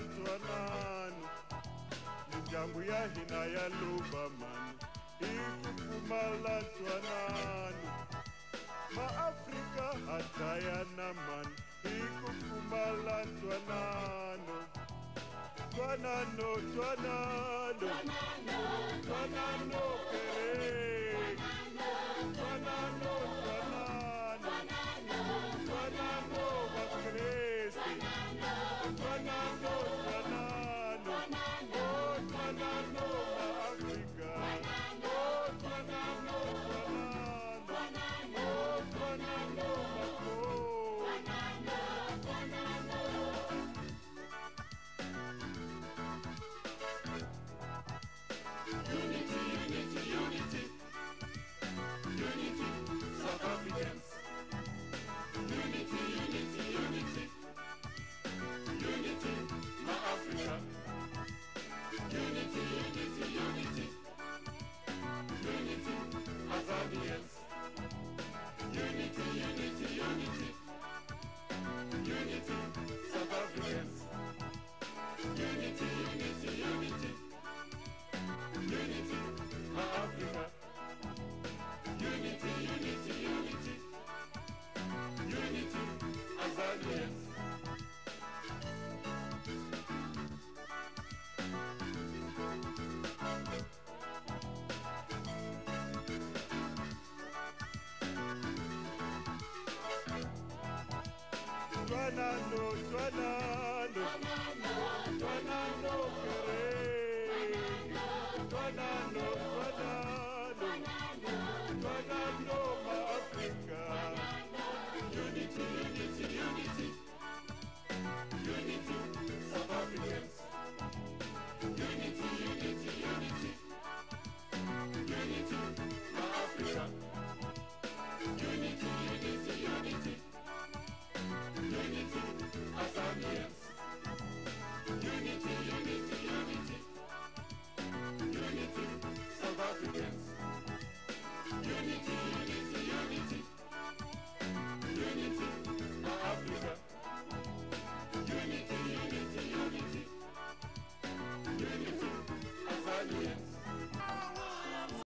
mantwanani mindyangu ya hina ya luvamani hi ku pfumala twanani maafrika ha dlayana mani hi ku pfumala twanano twanano. Twanano twanano, twanano. Thank you. Twanano, Twanano, Twanano, Twanano, Twanano, Twanano,